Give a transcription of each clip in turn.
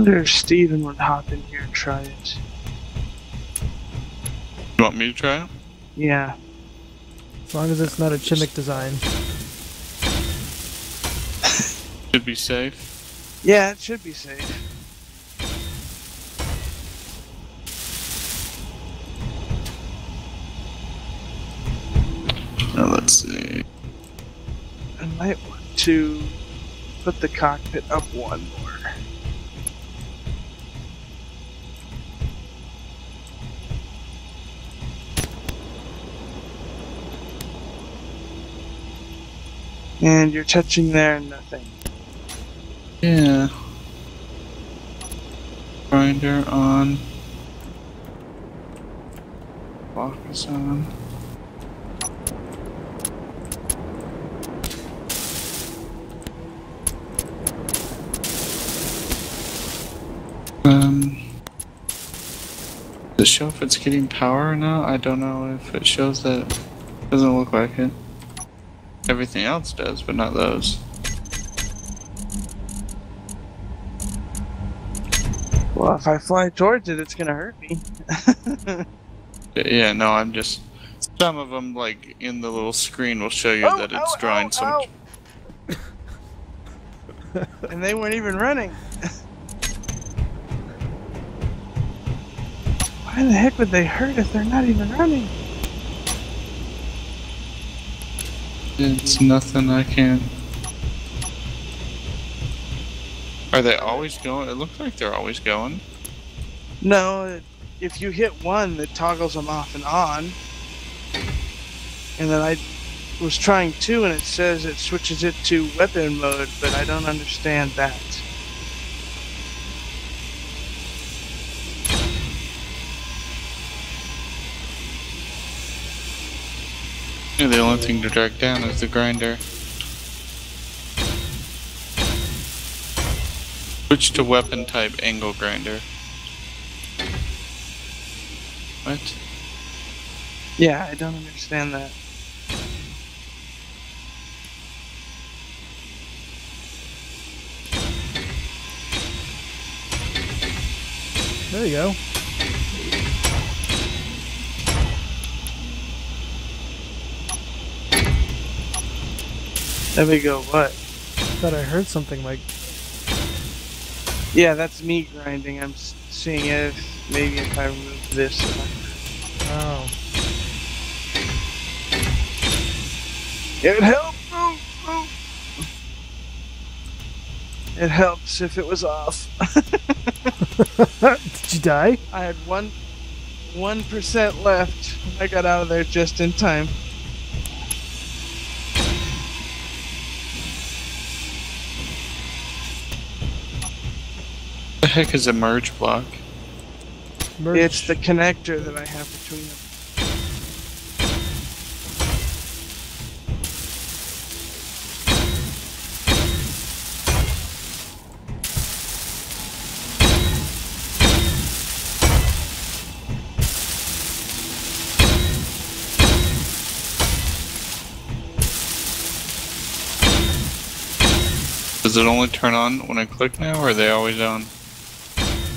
wonder if Steven would hop in here and try it. You want me to try it? Yeah. As long as it's not a Chimick design. Should be safe. Yeah, it should be safe. Now let's see. I might want to put the cockpit up one more. And you're touching there and nothing. Yeah. Grinder on. Lock is on. Um. Does it show if it's getting power or not? I don't know if it shows that. Doesn't look like it. Everything else does, but not those. Well, if I fly towards it, it's gonna hurt me. Yeah, no, I'm just. Some of them, like in the little screen, will show you Oh, that it's ow, drawing ow, so ow. much. and they weren't even running. Why the heck would they hurt if they're not even running? It's nothing I can. Are they always going? It looks like they're always going. No, if you hit one, it toggles them off and on. And then I was trying two, and it says it switches it to weapon mode, but I don't understand that. Yeah, the only thing to drag down is the grinder. Switch to weapon type angle grinder. What? Yeah, I don't understand that. There you go. There we go. What? I Thought I heard something like. Yeah, that's me grinding. I'm seeing if maybe if I remove this. Oh. It helps. Ooh, ooh. It helps if it was off. Did you die? I had one one percent left. I got out of there just in time. Heck is a merge block? Merge. It's the connector that I have between them. Does it only turn on when I click now, or are they always on?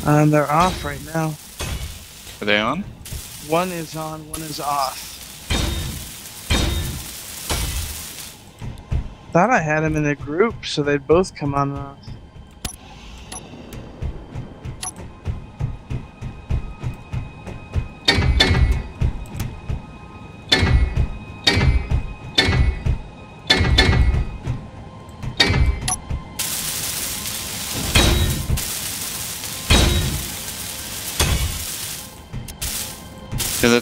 Um, they're off right now. Are they on? One is on, one is off. Thought I had them in a group, so they'd both come on and off.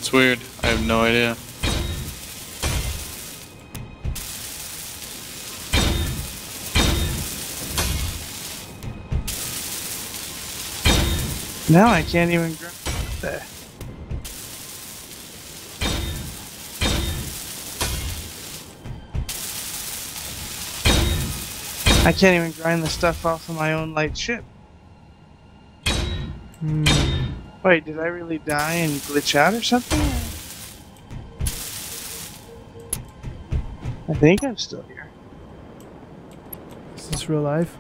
That's weird. I have no idea. Now I can't even grind there. I can't even grind the stuff off of my own light ship. Hmm. Wait, did I really die and glitch out or something? I think I'm still here. Is this real life?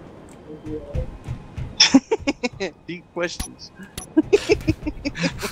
Deep questions.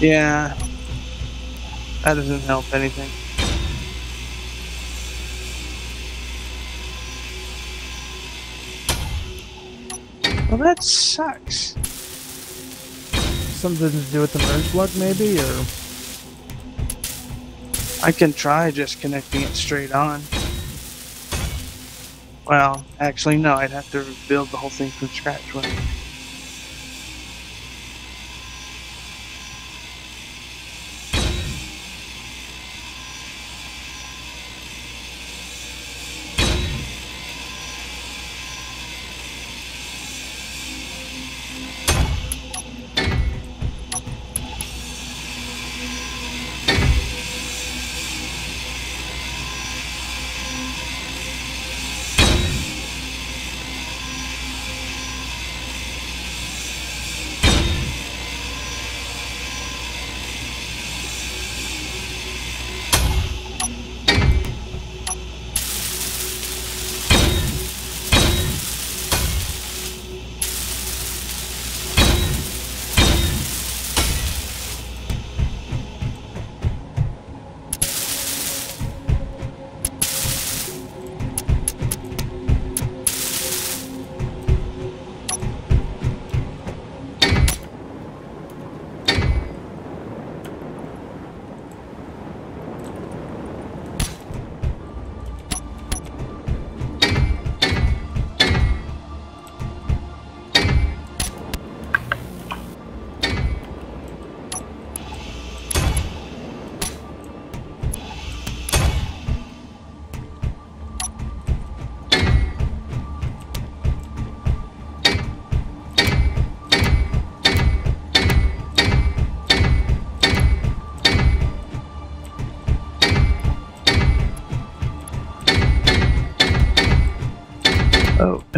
Yeah. That doesn't help anything. Well, that sucks. Something to do with the merge block, maybe, or I can try just connecting it straight on. Well, actually, no, I'd have to build the whole thing from scratch. wouldn't I?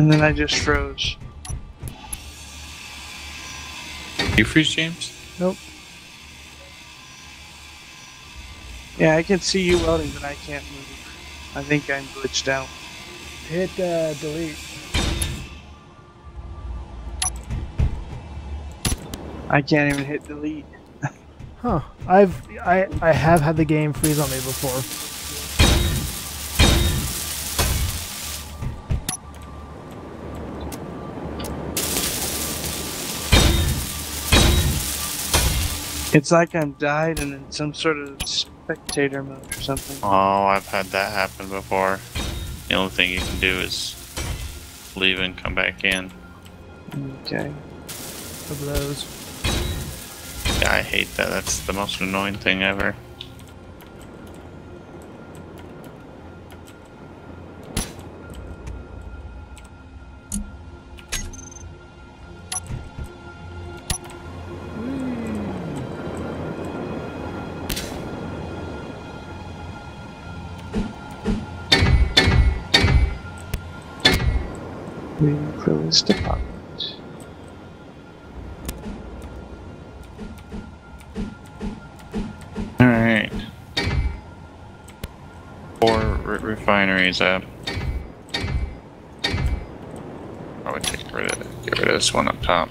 And then I just froze. You freeze, James? nope. Yeah, I can see you welding, but I can't move. I think I'm glitched out. Hit uh, delete. I can't even hit delete. Huh. I've I I have had the game freeze on me before. It's like I'm died and in some sort of spectator mode or something. Oh, I've had that happen before. The only thing you can do is leave and come back in. Okay. Of those. Yeah, I hate that. That's the most annoying thing ever. Alright. Four re- refineries up. I would take rid of get rid of this one up top.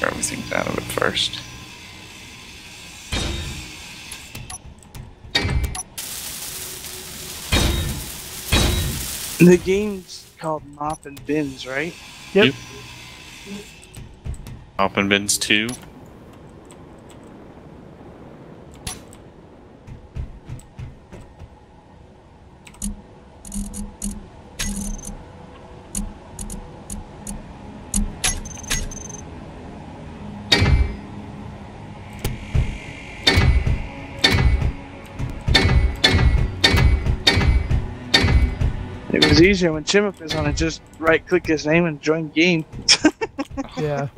Everything's out of it first. The game's called Mop and Bins, right? Yep. yep. Mop and Bins 2. Easier when Chimp was on it. Just right click his name and join game. Yeah.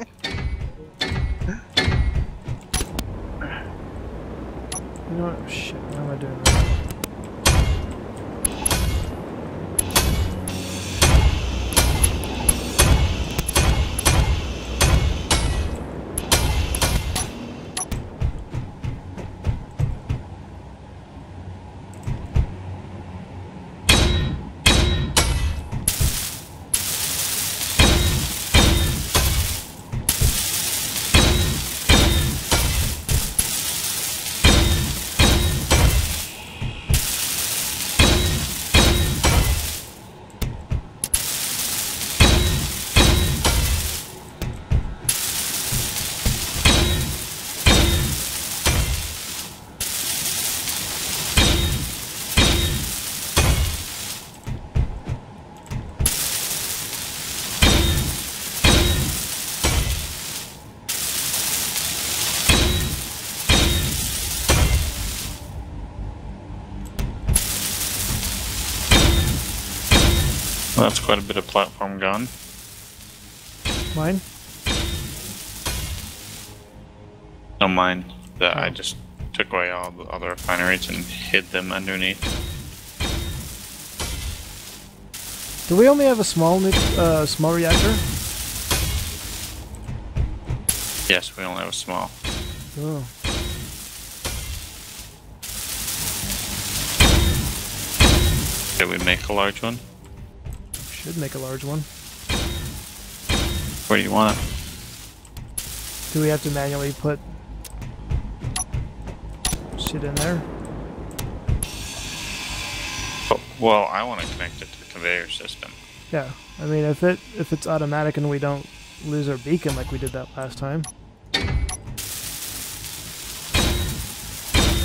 You know what? Shit, what am I doing? That's quite a bit of platform gone. Mine? No, mine. That I Oh. just took away all the other refineries and hid them underneath. Do we only have a small uh, small reactor? Yes, we only have a small. Oh. Did we make a large one? Should make a large one. Where do you want it? Do we have to manually put shit in there? Oh, well, I want to connect it to the conveyor system. Yeah. I mean, if it if it's automatic and we don't lose our beacon like we did that last time.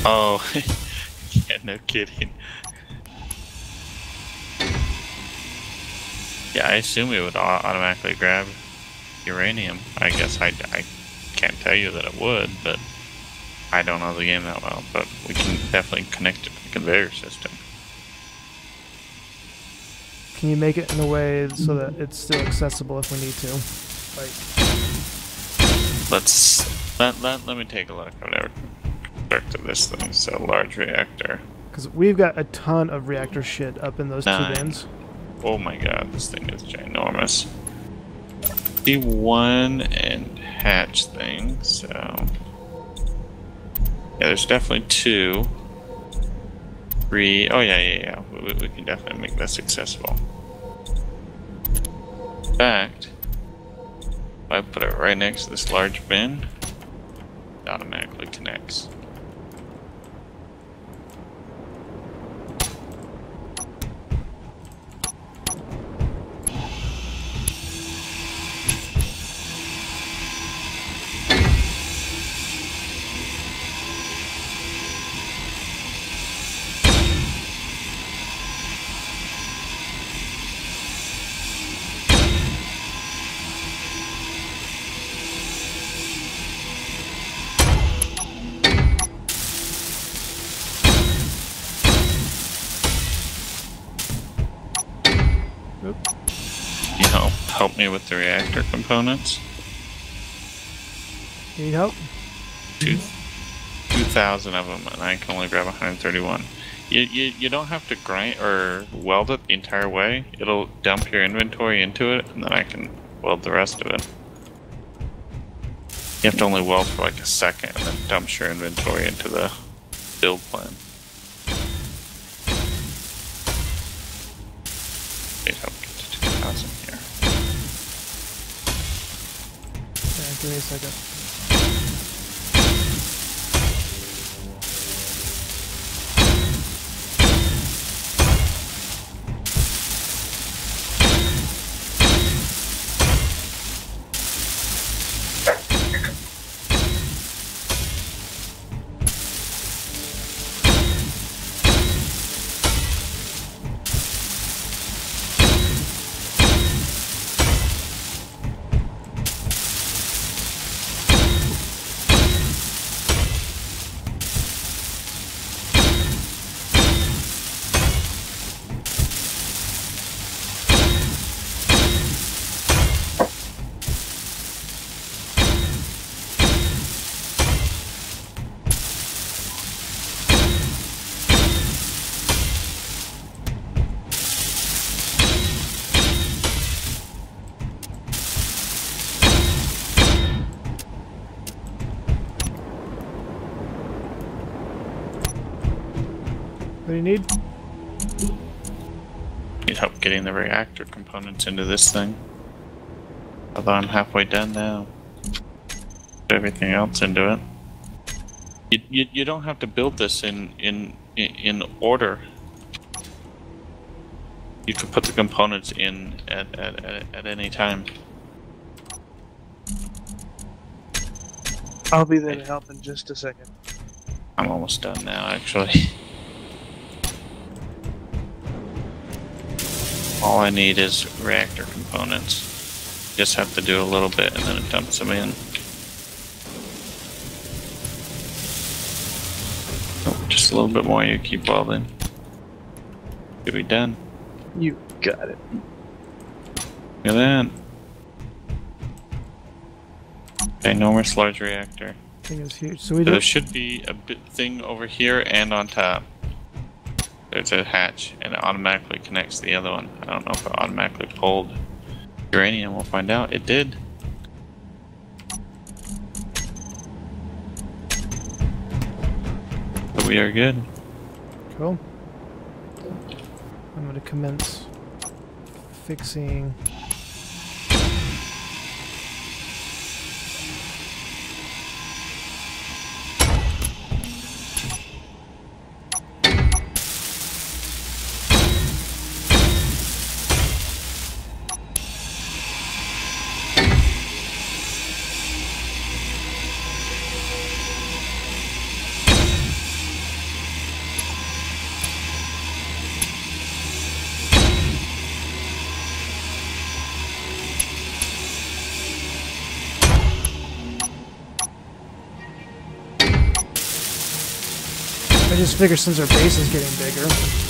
Oh, yeah, no kidding. Yeah, I assume it would automatically grab uranium. I guess I, I can't tell you that it would, but I don't know the game that well. But we can definitely connect it to the conveyor system. Can you make it in a way so that it's still accessible if we need to? Like, Let's let, let, let me take a look. I've never looked at this thing. It's a large reactor. because we've got a ton of reactor shit up in those two bins. Oh my god, this thing is ginormous. The one and hatch thing, so. Yeah, there's definitely two. Three. Oh, yeah, yeah, yeah. We, we can definitely make this successful. In fact, if I put it right next to this large bin, it automatically connects. Me with the reactor components. You need help? two two thousand of them, and I can only grab 131. You, you you don't have to grind or weld it the entire way. It'll dump your inventory into it, and then I can weld the rest of it. You have to only weld for like a second, and then dumps your inventory into the build plan. Wait, give me a second. Do you need? Need help getting the reactor components into this thing. Although I'm halfway done now. Put everything else into it. You, you, you don't have to build this in, in in in order. You can put the components in at, at, at, at any time. I'll be there to help in just a second. I'm almost done now, actually. All I need is reactor components. Just have to do a little bit and then it dumps them in. Oh, just a little bit more, you keep welding. Should be done. You got it. Look at that. Enormous large reactor. Thing is huge. So we There should be a bit thing over here and on top. There's a hatch, and it automatically connects to the other one. I don't know if it automatically pulled uranium. We'll find out. It did. But we are good. Cool. I'm gonna commence fixing. Just figure since our base is getting bigger.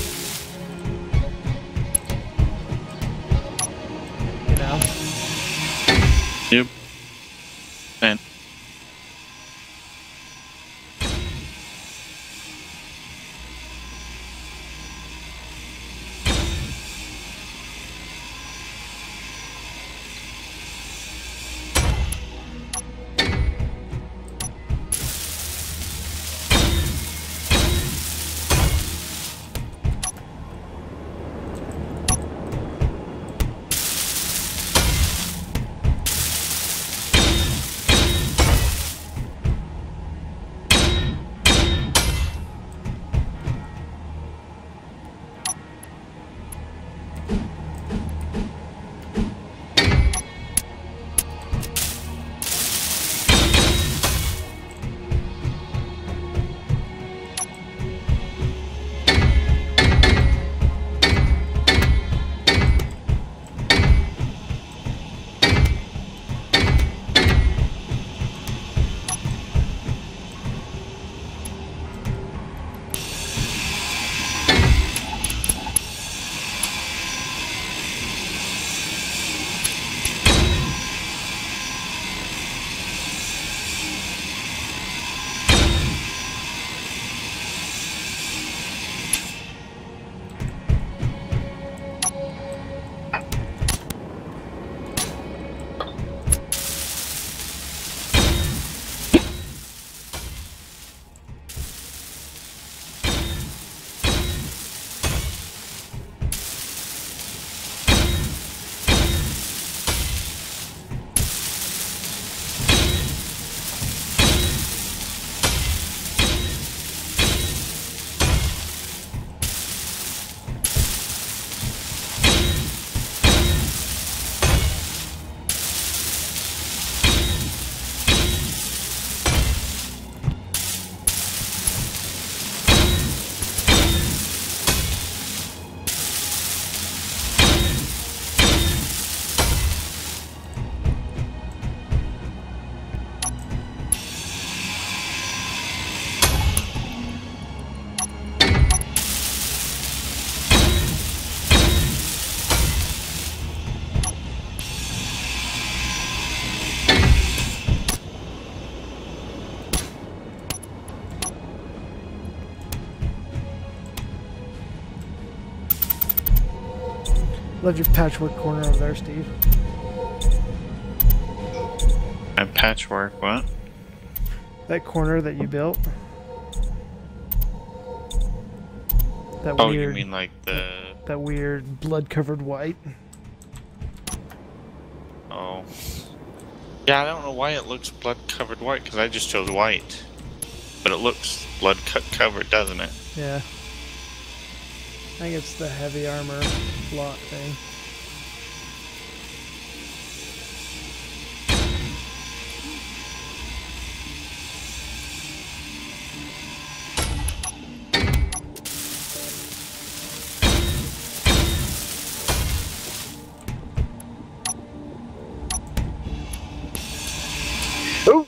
Love your patchwork corner over there, Steve. a patchwork. What? That corner that you built. That Oh, weird, you mean like the that weird blood-covered white. oh? Yeah, I don't know why it looks blood covered white because I just chose white, but it looks blood-covered, doesn't it? Yeah. I think it's the heavy armor lot thing. Oh!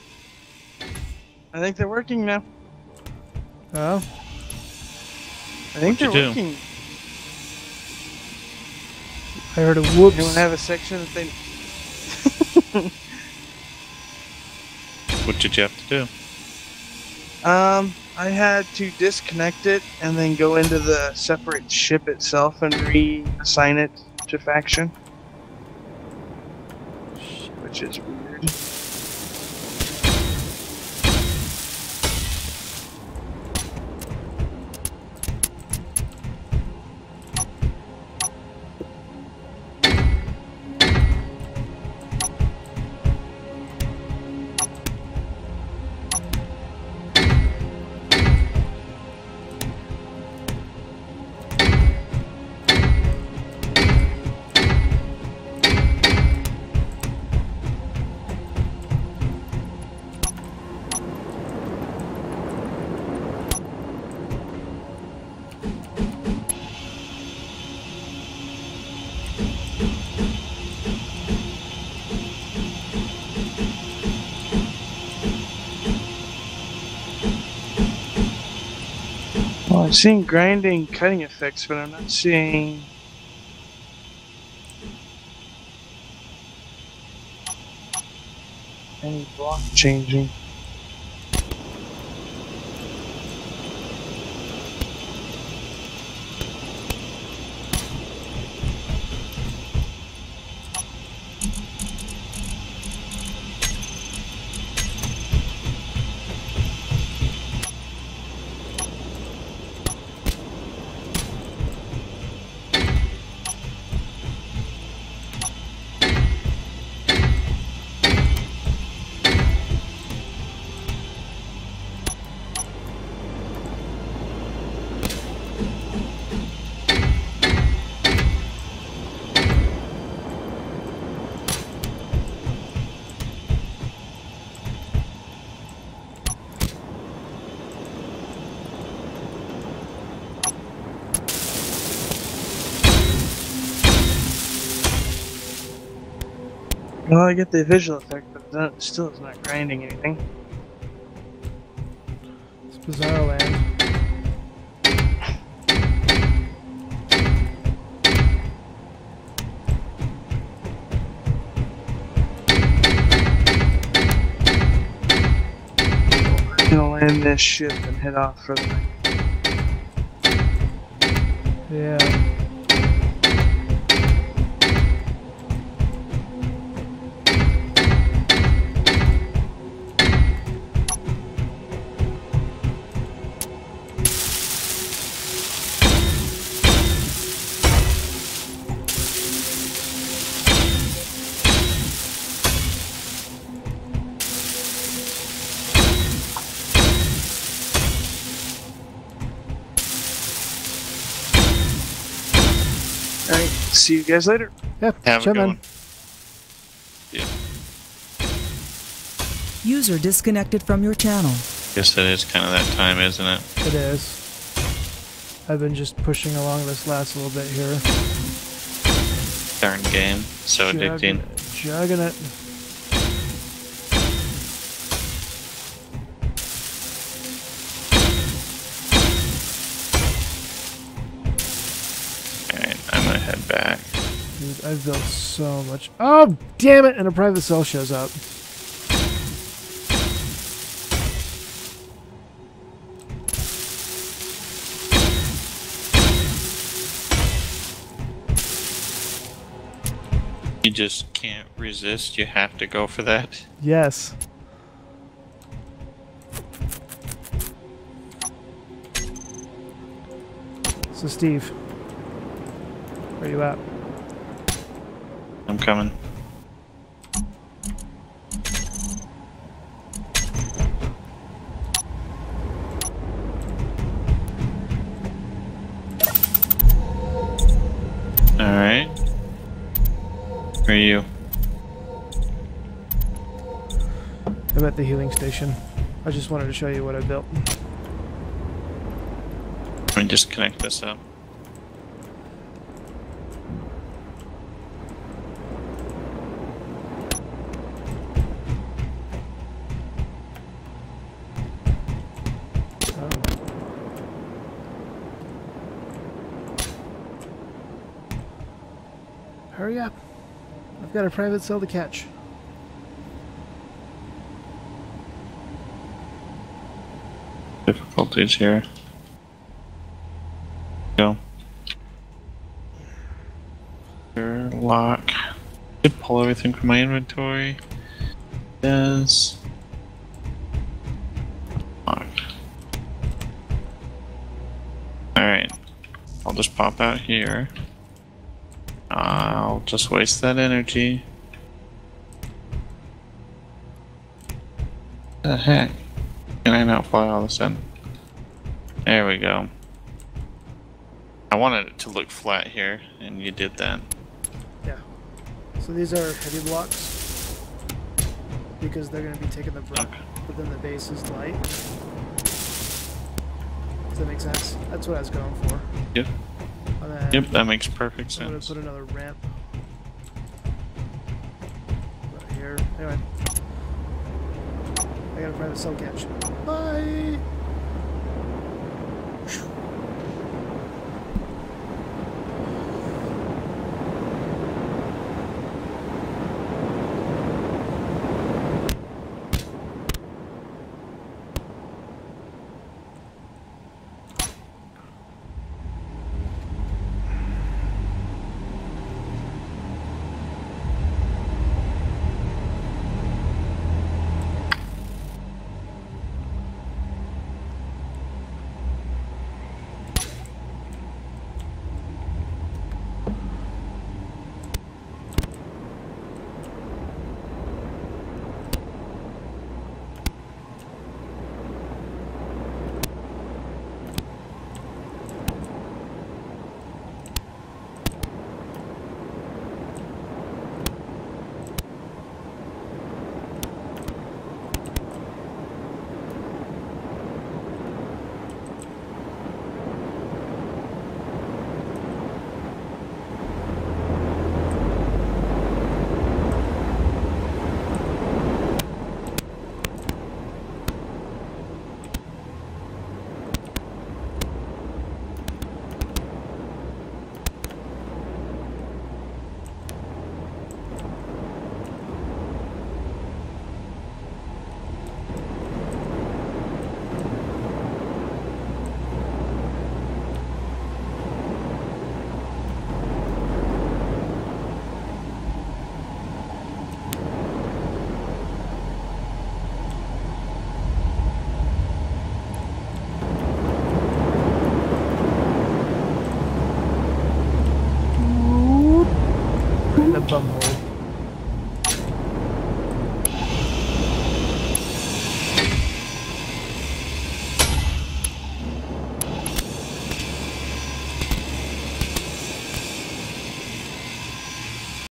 I think they're working now. Oh, I think What'd they're you do? Working. I heard a whoops. Anyone have a section that they. What did you have to do? Um, I had to disconnect it and then go into the separate ship itself and reassign it to faction. Which is weird. I'm seeing grinding, cutting effects, but I'm not seeing. Any block changing. Well, I get the visual effect, but that still is not grinding anything. It's bizarre Land. I'm gonna land this ship and head off for the night. Yeah. See you guys later. Yeah. Have a good one. Yeah. User disconnected from your channel. Guess it is kind of that time, isn't it? It is. I've been just pushing along this last little bit here. Darn game. So addicting. Jugging I've built so much. Oh, damn it! And a private cell shows up. You just can't resist. You have to go for that. Yes. So Steve, where you at? Coming. Alright. Where are you? I'm at the healing station. I just wanted to show you what I built. Let me just connect this up. Oh. Hurry up. I've got a private cell to catch. Difficulties here. Go. Lock. Did pull everything from my inventory. Yes. Lock. Alright. I'll just pop out here. I'll just waste that energy. The heck? Can I not fly all of a sudden? There we go. I wanted it to look flat here, and you did that. Yeah. So these are heavy blocks because they're going to be taking the brunt, Okay. but then the base is light. Does that make sense? That's what I was going for. Yep. Then Yep, that makes perfect I'm sense. to put another ramp right here. Anyway. I got a private cell catch. Bye!